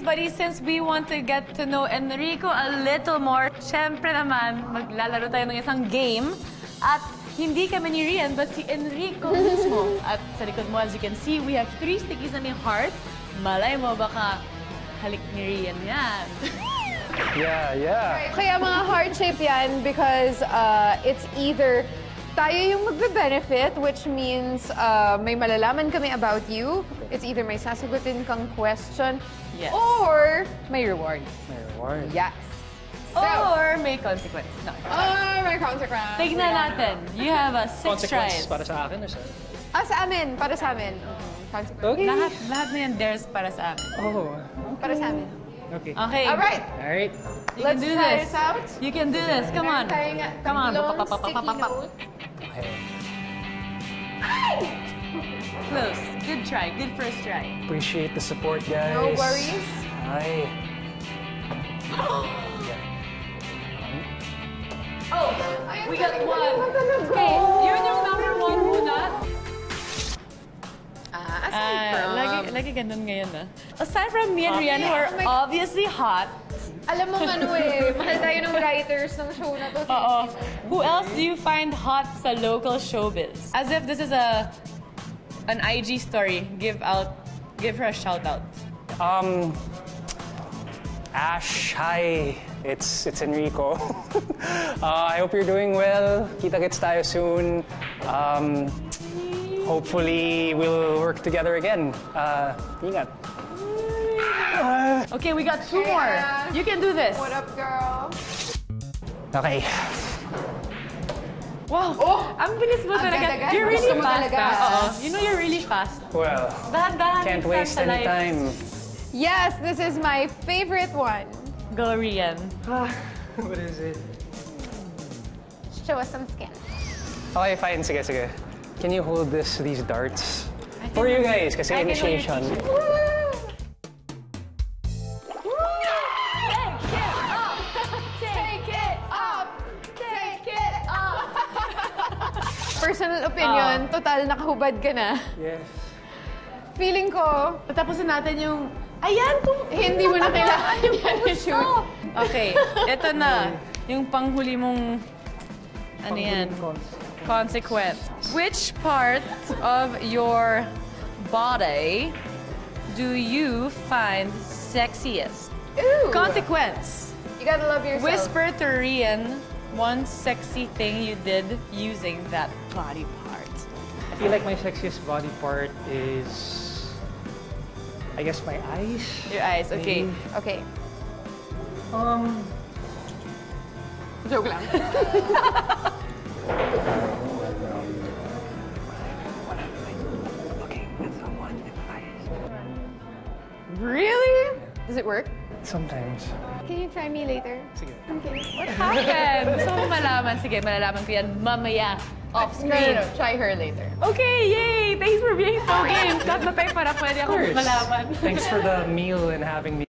Buddy, since we want to get to know Enrico a little more, syempre naman, maglalaro tayo ng isang game. At hindi kami ni Rian, but si Enrico mismo. At sa likod mo, as you can see, we have three stickies na may heart. Malay mo, baka halik ni Rian yan. Yeah, yeah. Kaya mga heart shape yan because uh, it's either tayo yung magbe-benefit, which means uh, may malalaman kami about you. It's either may sasagutin kang question Yes. or may reward. May reward. Yes. So, Or may consequence. No. oh, may consequence. Tignan natin. You have a six tries. Consequence para sa akin or sa... Ah, sa amin. Para sa amin. Consequence. Okay. Lahat, lahat na yan, there's para sa amin. Oh, Para sa amin. okay. Okay. All right. Alright. You Let's can do try this. this out. You can do this. Come on. Come on. Long, Pa- pa- pa- pa- pa- pa- pa- sticky note. Okay. Close. Good try. Good first try. Appreciate the support, guys. No worries. Ay. Oh, Ayun we got one. ayun talaga. Okay, yun yung number one muna. Ah, aside Ah, from... lagi, lagi ganun ngayon ah. Aside from me and Rhian, who are oh obviously hot, Alam mo ano eh, mahal tayo ng writers ng show na to. oo, who else do you find hot sa local showbiz? As if this is a an IG story. Give out, give her a shout out. Um, Ash, hi. It's it's Enrico. uh, I hope you're doing well. Kita-kits tayo soon. Um, hopefully, we'll work together again. Uh, ingat. Okay, we got two more. Yeah. You can do this. What up, girl? Okay. Wow, Oh! ang bilis mo talaga. Agad-agad. You're really Gusto fast. talaga. ah. Oo. You know you're really fast. Well, Dahan-dahan. can't waste any life. time. Yes, this is my favorite one. Go, Rhian. what is it? Show us some skin. Okay, fine. Sige, sige. Can you hold this, these darts? For you guys, kasi I can hold your initiation. Personal opinion, total nakahubad ka na. Yes. Feeling ko, Tapos natin yung... Ayan! Tum- hindi mo na kailangan yan i-shoot. okay, ito na. Yung panghuli mong... Ano yan? Consequence. Which part of your body do you find sexiest? Ooh. Consequence. You gotta love yourself. Whisper to Rian one sexy thing you did using that body part. I feel like my sexiest body part is, I guess, my eyes. Your eyes, okay. Okay. Um, Joke lang. Looking at the eyes. Really? Does it work? Sometimes. Can you try me later? Sige. Okay. What happened? Gusto mo malaman? Sige, malalaman ko yan mamaya. Off No, no, screen. no. Try her later. Okay, yay! Thanks for being so game. Lahat na tayo para pwede ako malaman. Thanks for the meal and having me